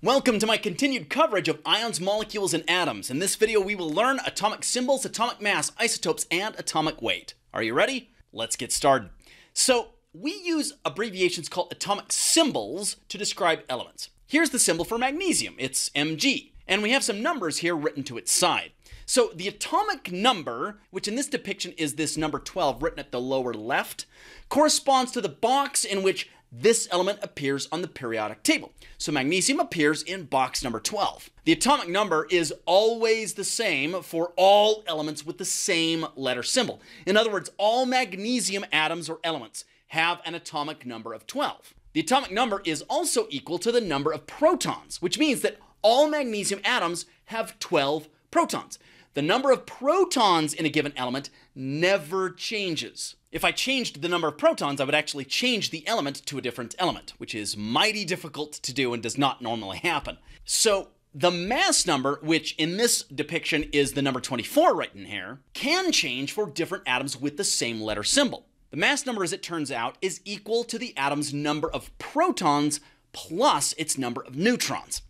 Welcome to my continued coverage of ions, molecules, and atoms. In this video, we will learn atomic symbols, atomic mass, isotopes, and atomic weight. Are you ready? Let's get started. So, we use abbreviations called atomic symbols to describe elements. Here's the symbol for magnesium. It's Mg. And we have some numbers here written to its side. So the atomic number, which in this depiction is this number 12 written at the lower left, corresponds to the box in which this element appears on the periodic table. So magnesium appears in box number 12. The atomic number is always the same for all elements with the same letter symbol. In other words, all magnesium atoms or elements have an atomic number of 12. The atomic number is also equal to the number of protons, which means that all magnesium atoms have 12 protons. The number of protons in a given element never changes. If I changed the number of protons, I would actually change the element to a different element, which is mighty difficult to do and does not normally happen. So the mass number, which in this depiction is the number 24 written here, can change for different atoms with the same letter symbol. The mass number, as it turns out, is equal to the atom's number of protons plus its number of neutrons.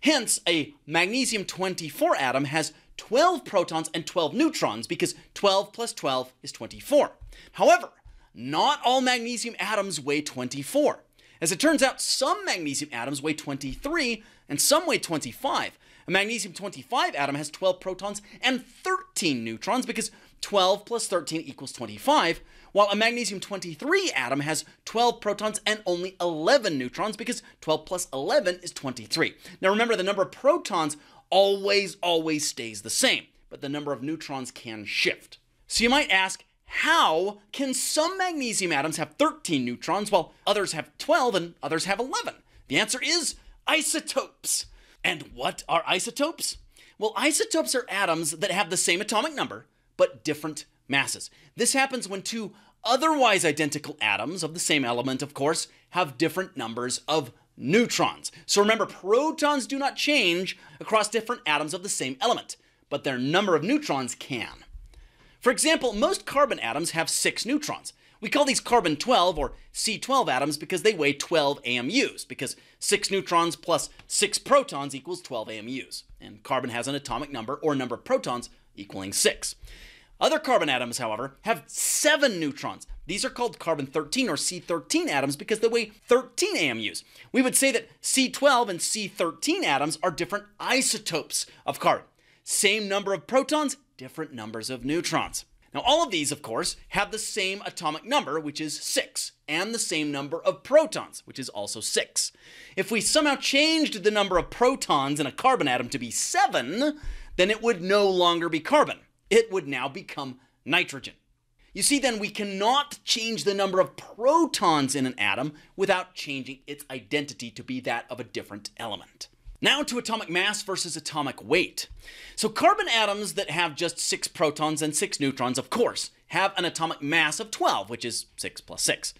Hence, a magnesium 24 atom has 12 protons and 12 neutrons because 12 plus 12 is 24. However, not all magnesium atoms weigh 24. As it turns out, some magnesium atoms weigh 23 and some weigh 25. A magnesium 25 atom has 12 protons and 13 neutrons because 12 plus 13 equals 25, while a magnesium 23 atom has 12 protons and only 11 neutrons because 12 plus 11 is 23. Now remember, the number of protons always, always stays the same, but the number of neutrons can shift. So you might ask, how can some magnesium atoms have 13 neutrons while others have 12 and others have 11? The answer is isotopes. And what are isotopes? Well, isotopes are atoms that have the same atomic number, but different masses. This happens when two otherwise identical atoms of the same element, of course, have different numbers of neutrons. So remember, protons do not change across different atoms of the same element, but their number of neutrons can. For example, most carbon atoms have six neutrons. We call these carbon 12 or C12 atoms because they weigh 12 AMUs, because 6 neutrons plus 6 protons equals 12 AMUs. And carbon has an atomic number or number of protons equaling 6. Other carbon atoms, however, have seven neutrons. These are called carbon 13 or C13 atoms because they weigh 13 AMUs. We would say that C12 and C13 atoms are different isotopes of carbon. Same number of protons, different numbers of neutrons. Now, all of these, of course, have the same atomic number, which is 6, and the same number of protons, which is also 6. If we somehow changed the number of protons in a carbon atom to be 7, then it would no longer be carbon it would now become nitrogen. You see, then we cannot change the number of protons in an atom without changing its identity to be that of a different element. Now to atomic mass versus atomic weight. So carbon atoms that have just six protons and six neutrons, of course, have an atomic mass of 12, which is 6 plus 6.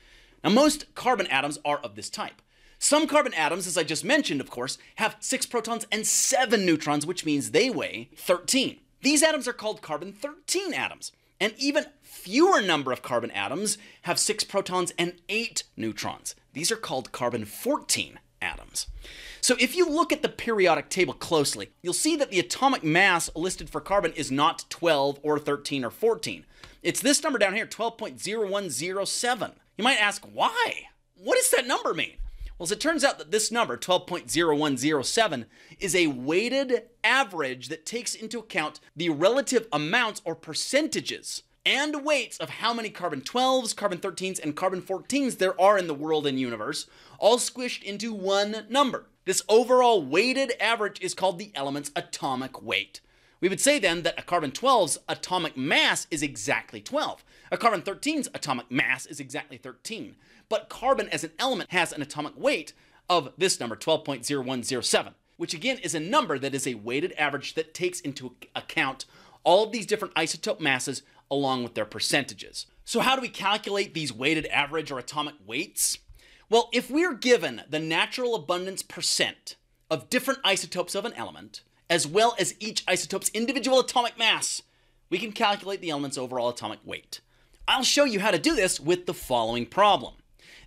Now most carbon atoms are of this type. Some carbon atoms, as I just mentioned, of course, have six protons and seven neutrons, which means they weigh 13. These atoms are called carbon 13 atoms. An even fewer number of carbon atoms have six protons and eight neutrons. These are called carbon 14 atoms. So if you look at the periodic table closely, you'll see that the atomic mass listed for carbon is not 12 or 13 or 14. It's this number down here, 12.0107. You might ask, why? What does that number mean? Well, as it turns out that this number, 12.0107, is a weighted average that takes into account the relative amounts or percentages and weights of how many carbon 12s, carbon 13s, and carbon 14s there are in the world and universe, all squished into one number. This overall weighted average is called the element's atomic weight. We would say then that a carbon 12's atomic mass is exactly 12. A carbon 13's atomic mass is exactly 13 but carbon as an element has an atomic weight of this number, 12.0107, which again is a number that is a weighted average that takes into account all of these different isotope masses along with their percentages. So how do we calculate these weighted average or atomic weights? Well, if we're given the natural abundance percent of different isotopes of an element, as well as each isotope's individual atomic mass, we can calculate the element's overall atomic weight. I'll show you how to do this with the following problem.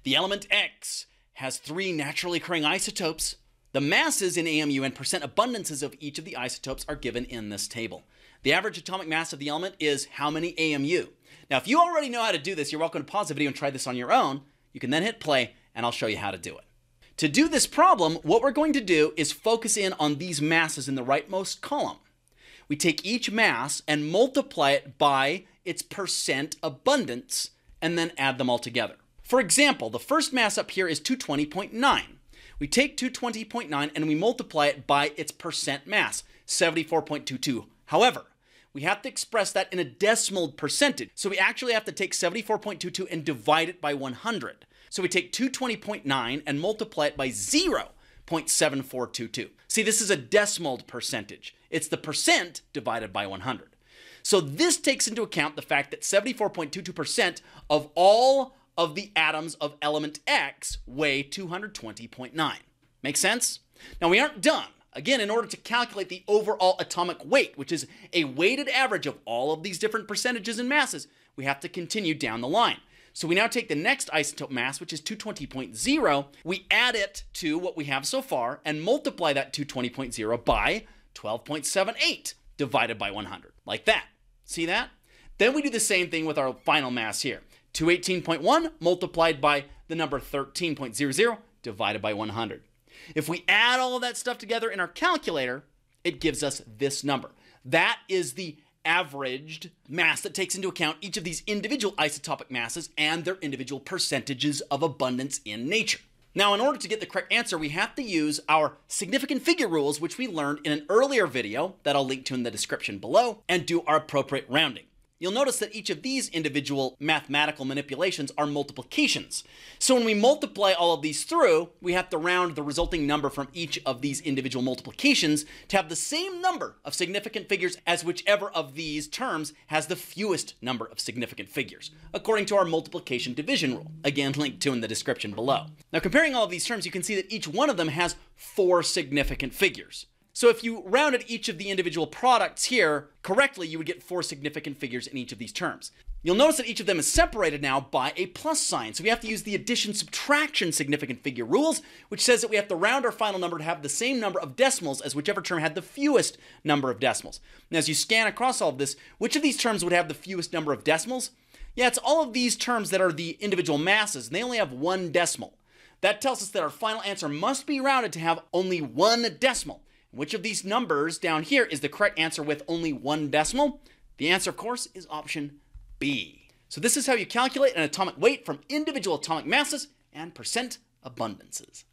The element X has three naturally occurring isotopes, The masses in AMU and percent abundances of each of the isotopes are given in this table. The average atomic mass of the element is how many AMU. Now, if you already know how to do this, you're welcome to pause the video and try this on your own. You can then hit play, and I'll show you how to do it. To do this problem, what we're going to do is focus in on these masses in the rightmost column. We take each mass and multiply it by its percent abundance, and then add them all together. For example, the first mass up here is 220.9. We take 220.9 and we multiply it by its percent mass, 74.22. However, we have to express that in a decimal percentage. So we actually have to take 74.22 and divide it by 100. So we take 220.9 and multiply it by 0.7422. See, this is a decimal percentage. It's the percent divided by 100. So this takes into account the fact that 74.22% of all of the atoms of element X weigh 220.9. Make sense? Now we aren't done. Again, in order to calculate the overall atomic weight, which is a weighted average of all of these different percentages and masses, we have to continue down the line. So we now take the next isotope mass, which is 220.0, we add it to what we have so far and multiply that 220.0 by 12.78 divided by 100, like that. See that? Then we do the same thing with our final mass here. 218.1 multiplied by the number 13.00 divided by 100. If we add all of that stuff together in our calculator, it gives us this number. That is the averaged mass that takes into account each of these individual isotopic masses and their individual percentages of abundance in nature. Now, in order to get the correct answer, we have to use our significant figure rules, which we learned in an earlier video that I'll link to in the description below, and do our appropriate rounding. You'll notice that each of these individual mathematical manipulations are multiplications. So when we multiply all of these through, we have to round the resulting number from each of these individual multiplications to have the same number of significant figures as whichever of these terms has the fewest number of significant figures, according to our multiplication division rule, again linked to in the description below. Now comparing all of these terms, you can see that each one of them has four significant figures. So if you rounded each of the individual products here correctly, you would get four significant figures in each of these terms. You'll notice that each of them is separated now by a plus sign. So we have to use the addition subtraction significant figure rules, which says that we have to round our final number to have the same number of decimals as whichever term had the fewest number of decimals. Now, as you scan across all of this, which of these terms would have the fewest number of decimals? Yeah, it's all of these terms that are the individual masses, and they only have one decimal. That tells us that our final answer must be rounded to have only one decimal. Which of these numbers down here is the correct answer with only one decimal? The answer, of course, is option B. So this is how you calculate an atomic weight from individual atomic masses and percent abundances.